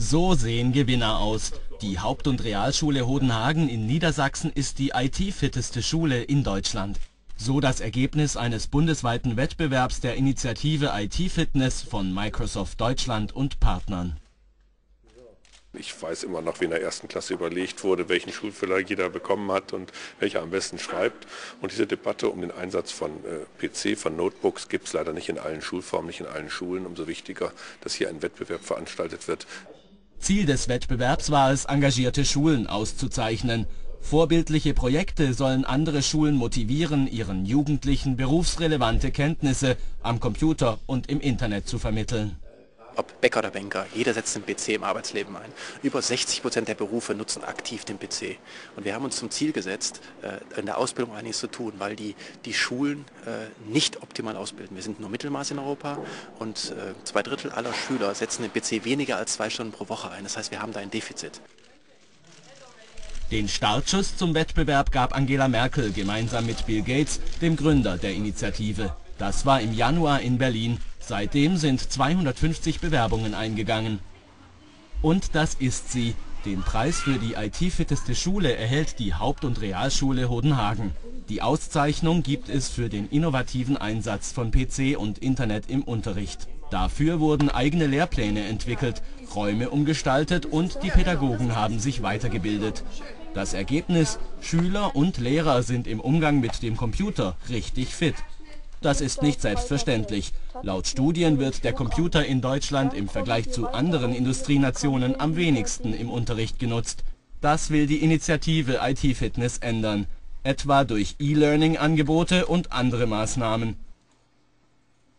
So sehen Gewinner aus. Die Haupt- und Realschule Hodenhagen in Niedersachsen ist die IT-fitteste Schule in Deutschland. So das Ergebnis eines bundesweiten Wettbewerbs der Initiative IT-Fitness von Microsoft Deutschland und Partnern. Ich weiß immer noch, wie in der ersten Klasse überlegt wurde, welchen Schulverlag jeder bekommen hat und welcher am besten schreibt. Und diese Debatte um den Einsatz von äh, PC, von Notebooks gibt es leider nicht in allen Schulformen, nicht in allen Schulen. Umso wichtiger, dass hier ein Wettbewerb veranstaltet wird. Ziel des Wettbewerbs war es, engagierte Schulen auszuzeichnen. Vorbildliche Projekte sollen andere Schulen motivieren, ihren Jugendlichen berufsrelevante Kenntnisse am Computer und im Internet zu vermitteln. Ob Bäcker oder Banker, jeder setzt den PC im Arbeitsleben ein. Über 60 Prozent der Berufe nutzen aktiv den PC. Und wir haben uns zum Ziel gesetzt, äh, in der Ausbildung einiges zu tun, weil die, die Schulen äh, nicht optimal ausbilden. Wir sind nur Mittelmaß in Europa und äh, zwei Drittel aller Schüler setzen den PC weniger als zwei Stunden pro Woche ein. Das heißt, wir haben da ein Defizit. Den Startschuss zum Wettbewerb gab Angela Merkel gemeinsam mit Bill Gates, dem Gründer der Initiative. Das war im Januar in Berlin. Seitdem sind 250 Bewerbungen eingegangen. Und das ist sie. Den Preis für die IT-fitteste Schule erhält die Haupt- und Realschule Hodenhagen. Die Auszeichnung gibt es für den innovativen Einsatz von PC und Internet im Unterricht. Dafür wurden eigene Lehrpläne entwickelt, Räume umgestaltet und die Pädagogen haben sich weitergebildet. Das Ergebnis, Schüler und Lehrer sind im Umgang mit dem Computer richtig fit. Das ist nicht selbstverständlich. Laut Studien wird der Computer in Deutschland im Vergleich zu anderen Industrienationen am wenigsten im Unterricht genutzt. Das will die Initiative IT-Fitness ändern, etwa durch E-Learning-Angebote und andere Maßnahmen.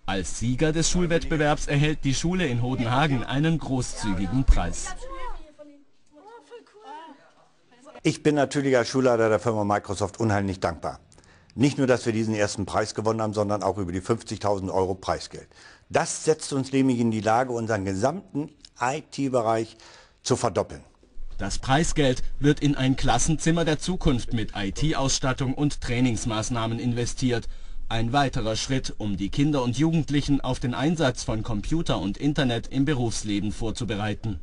Als Sieger des Schulwettbewerbs erhält die Schule in Hodenhagen einen großzügigen Preis. Ich bin natürlich als Schulleiter der Firma Microsoft unheimlich dankbar. Nicht nur, dass wir diesen ersten Preis gewonnen haben, sondern auch über die 50.000 Euro Preisgeld. Das setzt uns nämlich in die Lage, unseren gesamten IT-Bereich zu verdoppeln. Das Preisgeld wird in ein Klassenzimmer der Zukunft mit IT-Ausstattung und Trainingsmaßnahmen investiert. Ein weiterer Schritt, um die Kinder und Jugendlichen auf den Einsatz von Computer und Internet im Berufsleben vorzubereiten